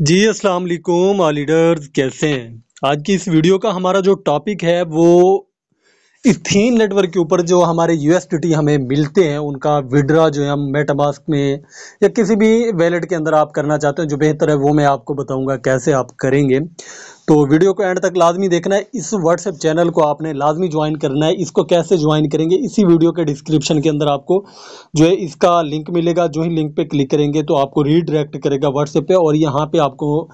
जी, अस्सलाम वालेकुम लीडर्स, कैसे हैं? आज की इस वीडियो का हमारा जो टॉपिक है, वो इथीन नेटवर्क के ऊपर जो हमारे यूएसटीटी हमें मिलते हैं, उनका विड्रा जो है हम मेटामास्क में या किसी भी वैलेट के अंदर आप करना चाहते हैं, जो बेहतर है, वो मैं आपको बताऊँगा कैसे आप करेंगे। तो वीडियो को एंड तक लाजमी देखना है। इस व्हाट्सएप चैनल को आपने लाजमी ज्वाइन करना है। इसको कैसे ज्वाइन करेंगे, इसी वीडियो के डिस्क्रिप्शन के अंदर आपको जो है इसका लिंक मिलेगा। जो ही लिंक पे क्लिक करेंगे तो आपको रीडायरेक्ट करेगा व्हाट्सएप पे और यहाँ पे आपको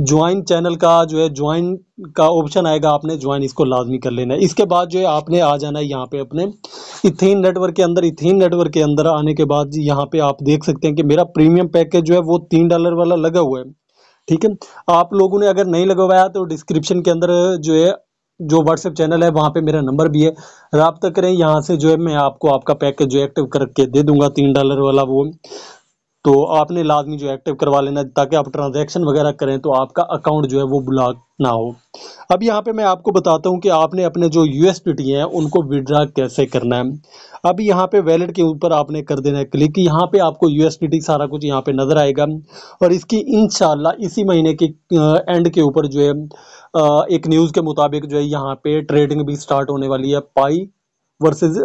ज्वाइन चैनल का जो है ज्वाइन का ऑप्शन आएगा। आपने ज्वाइन इसको लाजमी कर लेना है। इसके बाद जो है आपने आ जाना है यहाँ पे अपने इथेन नेटवर्क के अंदर। इथेन नेटवर्क के अंदर आने के बाद यहाँ पे आप देख सकते हैं कि मेरा प्रीमियम पैकेज जो है वो तीन डॉलर वाला लगा हुआ है। ठीक है? आप लोगों ने अगर नहीं लगवाया तो डिस्क्रिप्शन के अंदर जो है, जो व्हाट्सएप चैनल है, वहाँ पे मेरा नंबर भी है। रबता करें, यहाँ से जो है मैं आपको आपका पैकेज जो एक्टिव करके दे दूँगा, तीन डॉलर वाला वो। तो आपने लाजमी जो एक्टिव करवा लेना ताकि आप ट्रांजैक्शन वगैरह करें तो आपका अकाउंट जो है वो ब्लॉक ना हो। अब यहाँ पे मैं आपको बताता हूँ कि आपने अपने जो यू एस हैं, उनको विड्रा कैसे करना है। अब यहाँ पे वैलेट के ऊपर आपने कर देना है क्लिक यहाँ पे आपको यू एस सारा कुछ यहाँ पे नज़र आएगा। और इसकी इन इसी महीने के एंड के ऊपर जो है एक न्यूज़ के मुताबिक जो है यहाँ पे ट्रेडिंग भी स्टार्ट होने वाली है। Pi versus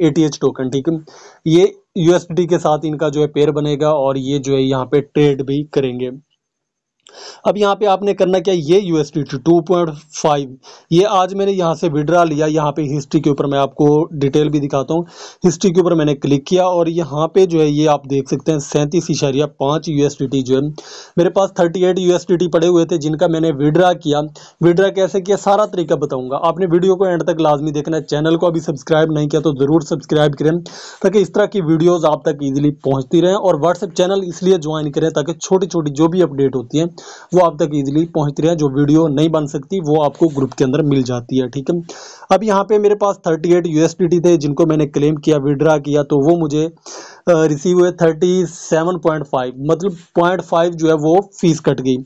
A T H token ठीक है? ये यूएसडी के साथ इनका जो है पेयर बनेगा और ये जो है यहाँ पे ट्रेड भी करेंगे। अब यहाँ पे आपने करना क्या? ये U S T two point five ये आज मैंने यहाँ से विड्रा लिया, यहाँ पे हिस्ट्री के ऊपर मैं आपको डिटेल भी दिखाता हूँ। हिस्ट्री के ऊपर मैंने क्लिक किया और यहाँ पे जो है ये आप देख सकते हैं सैंतीस इशारिया पाँच यू एस टी जो है। मेरे पास thirty eight U S T पड़े हुए थे जिनका मैंने विड्रा किया। विड्रा कैसे किया? सारा तरीका बताऊँगा। आपने वीडियो को एंड तक लाजमी देखना है। चैनल को अभी सब्सक्राइब नहीं किया तो ज़रूर सब्सक्राइब करें, ताकि इस तरह की वीडियोज़ आप तक ईजिली पहुँचती रहें। और व्हाट्सएप चैनल इसलिए ज्वाइन करें ताकि छोटी छोटी जो भी अपडेट होती है वो आप तक इजीली पहुँच रहे जो वीडियो नहीं बन सकती, वो आपको ग्रुप के अंदर मिल जाती है, ठीक है? अब यहाँ पे मेरे पास 38 एट थे, जिनको मैंने क्लेम किया विड्रा किया तो वो मुझे रिसीव हुए 37.5 मतलब पॉइंट फाइव जो है वो फ़ीस कट गई।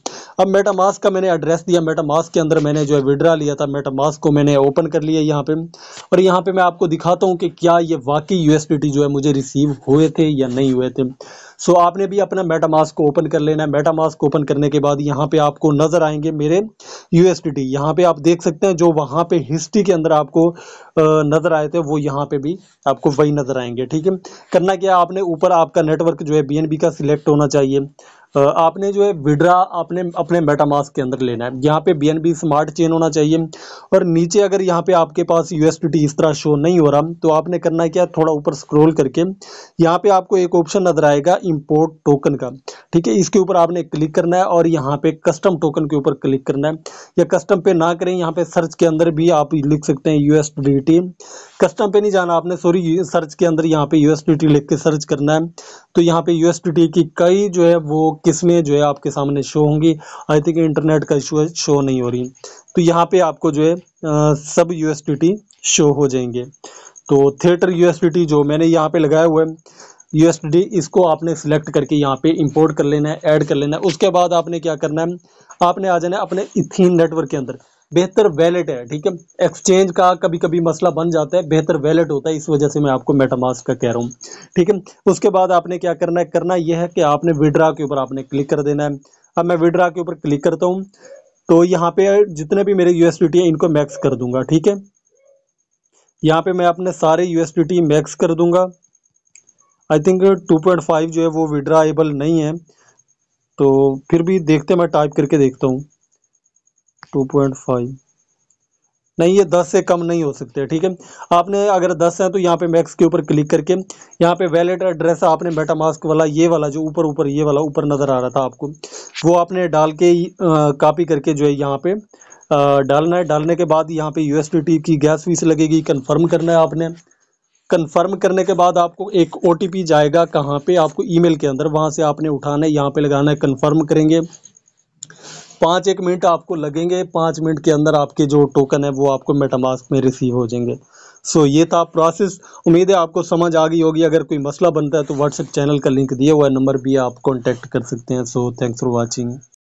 अब मेटामास्क का मैंने एड्रेस दिया। मेटामास्क के अंदर मैंने जो है विड्रा लिया था। मेटामास्क को मैंने ओपन कर लिया यहाँ पे। और यहाँ पे मैं आपको दिखाता हूँ कि क्या ये वाकई यूएसडीटी जो है मुझे रिसीव हुए थे या नहीं हुए थे। सो आपने भी अपना मेटामास्क को ओपन कर लेना है। मेटामास्क ओपन करने के बाद यहाँ पे आपको नज़र आएँगे मेरे यूएसडीटी यहाँ पे आप देख सकते हैं जो वहाँ पे हिस्ट्री के अंदर आपको नज़र आए थे, वो यहाँ पे भी आपको वही नज़र आएँगे। ठीक है? करना क्या आपने ऊपर आपका नेटवर्क जो है बीएनबी का सिलेक्ट होना चाहिए। आपने जो है विड्रा आपने अपने मेटामास्क के अंदर लेना है। यहाँ पे बीएनबी स्मार्ट चेन होना चाहिए और नीचे अगर यहाँ पे आपके पास यू इस तरह शो नहीं हो रहा तो आपने करना है क्या? थोड़ा ऊपर स्क्रॉल करके यहाँ पे आपको एक ऑप्शन नज़र आएगा इम्पोर्ट टोकन का। ठीक है, इसके ऊपर आपने क्लिक करना है और यहाँ पे कस्टम टोकन के ऊपर क्लिक करना है। या कस्टम पे ना करें, यहाँ पे सर्च के अंदर भी आप लिख सकते हैं यूएसडीटी कस्टम पे नहीं जाना आपने सॉरी सर्च के अंदर यहाँ पे यूएसडीटी लिख के सर्च करना है। तो यहाँ पे यूएसडीटी की कई जो है वो किस्में जो है आपके सामने शो होंगी। आई थिंक इंटरनेट का इशू शो नहीं हो रही। तो यहाँ पे आपको जो है सब यू शो हो जाएँगे। तो थिएटर यू जो मैंने यहाँ पे लगाया हुआ है यू इसको आपने सिलेक्ट करके यहाँ पे इंपोर्ट कर लेना है ऐड कर लेना है। उसके बाद आपने क्या करना है, आपने आ जाना है अपने इथीन नेटवर्क के अंदर। बेहतर वैलेट है, ठीक है? एक्सचेंज का कभी कभी मसला बन जाता है, बेहतर वैलेट होता है, इस वजह से मैं आपको मेटामास्क का कह रहा हूँ, ठीक है? उसके बाद आपने क्या करना है, करना यह है कि आपने विड्रा के ऊपर आपने क्लिक कर देना है। अब मैं विड्रा के ऊपर क्लिक करता हूँ तो यहाँ पे जितने भी मेरे यू है, इनको मैक्स कर दूँगा, ठीक है? यहाँ पे मैं अपने सारे यू मैक्स कर दूँगा। आई थिंक 2.5 जो है, वो विड्राएबल नहीं है। तो फिर भी देखते मैं टाइप करके देखता हूँ। 2.5 नहीं, ये 10 से कम नहीं हो सकते, ठीक है? आपने अगर 10 है तो यहाँ पे मैक्स के ऊपर क्लिक करके, यहाँ पे वैलेट एड्रेस आपने मेटामास्क वाला, ये वाला जो ऊपर ऊपर, ये वाला ऊपर नज़र आ रहा था आपको, वो आपने डाल के कॉपी करके जो है यहाँ पे डालना है। डालने के बाद यहाँ पे यू की गैस फ़ीस लगेगी कन्फर्म करना है आपने। कंफर्म करने के बाद आपको एक ओटीपी जाएगा कहाँ पे? आपको ईमेल के अंदर, वहाँ से आपने उठाना है, यहाँ पे लगाना है कंफर्म करेंगे। पाँच एक मिनट आपको लगेंगे, पाँच मिनट के अंदर आपके जो टोकन है वो आपको मेटामास्क में रिसीव हो जाएँगे। सो ये था प्रोसेस उम्मीद है आपको समझ आ गई होगी। अगर कोई मसला बनता है तो व्हाट्सएप चैनल का लिंक दिया हुआ है, नंबर भी आप कॉन्टैक्ट कर सकते हैं। So thanks for watching